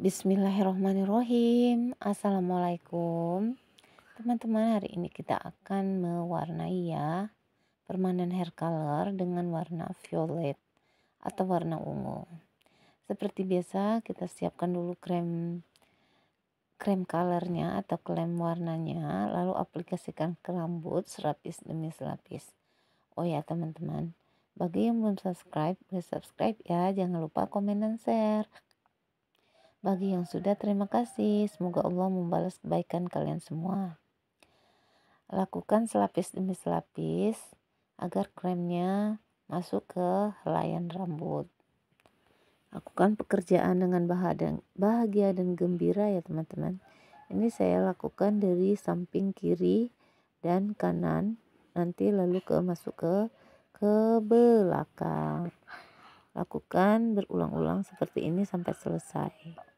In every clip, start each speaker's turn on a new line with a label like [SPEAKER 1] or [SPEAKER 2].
[SPEAKER 1] Bismillahirrahmanirrahim Assalamualaikum Teman-teman hari ini kita akan mewarnai ya Permanen hair color dengan warna violet Atau warna ungu Seperti biasa kita siapkan dulu krem Krem colornya atau krem warnanya Lalu aplikasikan ke rambut selapis demi selapis Oh ya teman-teman bagi yang belum subscribe, boleh subscribe ya. Jangan lupa komen dan share. Bagi yang sudah, terima kasih. Semoga Allah membalas kebaikan kalian semua. Lakukan selapis demi selapis agar kremnya masuk ke helaian rambut. Lakukan pekerjaan dengan bahagia dan gembira ya teman-teman. Ini saya lakukan dari samping kiri dan kanan. Nanti lalu ke masuk ke ke belakang. Lakukan berulang-ulang seperti ini sampai selesai.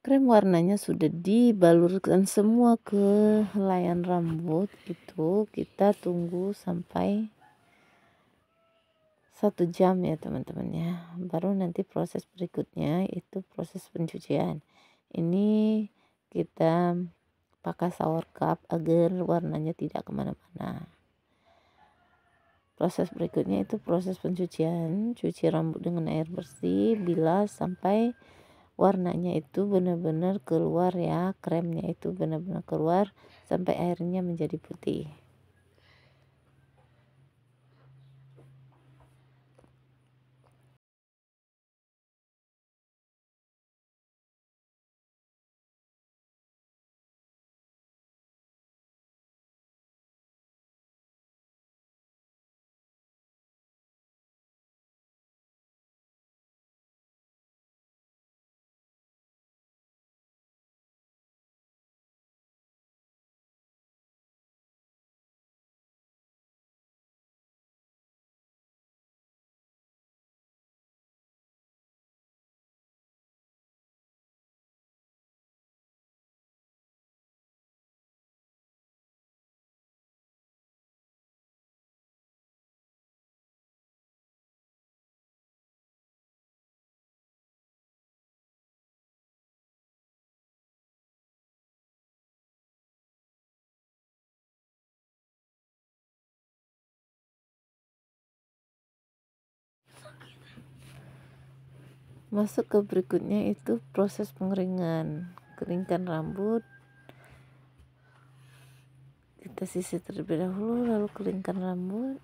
[SPEAKER 1] Krem warnanya sudah dibalurkan semua ke helaian rambut itu. Kita tunggu sampai satu jam ya teman-teman ya. Baru nanti proses berikutnya itu proses pencucian. Ini kita pakai shower cup agar warnanya tidak ke mana-mana. Proses berikutnya itu proses pencucian cuci rambut dengan air bersih bilas sampai warnanya itu benar-benar keluar ya kremnya itu benar-benar keluar sampai airnya menjadi putih masuk ke berikutnya itu proses pengeringan. Keringkan rambut. Kita sisir terlebih dahulu lalu keringkan rambut.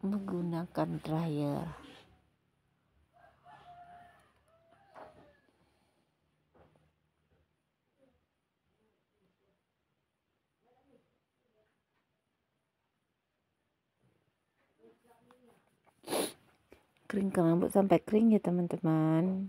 [SPEAKER 1] Menggunakan dryer keringkan rambut sampai kering ya teman-teman.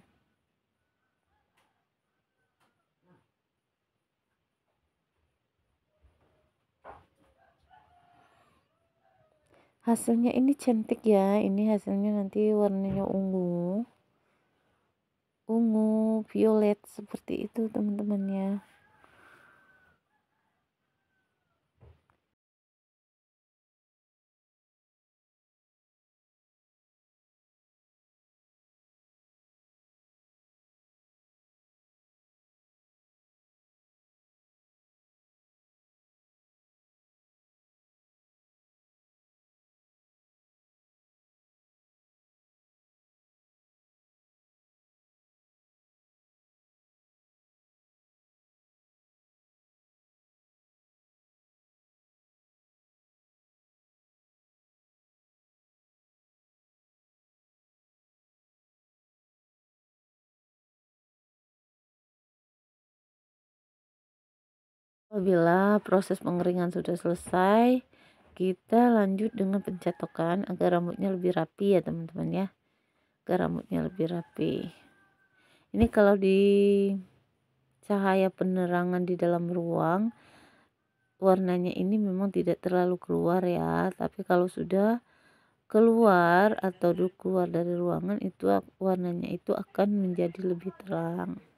[SPEAKER 1] Hasilnya ini cantik ya. Ini hasilnya nanti warnanya ungu. Ungu violet seperti itu teman-teman ya Apabila proses pengeringan sudah selesai, kita lanjut dengan pencatokan agar rambutnya lebih rapi ya teman-teman ya. Agar rambutnya lebih rapi. Ini kalau di cahaya penerangan di dalam ruang, warnanya ini memang tidak terlalu keluar ya. Tapi kalau sudah keluar atau keluar dari ruangan itu warnanya itu akan menjadi lebih terang.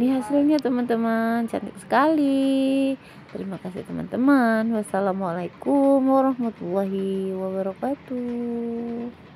[SPEAKER 1] Ini hasilnya teman-teman. Cantik sekali. Terima kasih teman-teman. Wassalamualaikum warahmatullahi wabarakatuh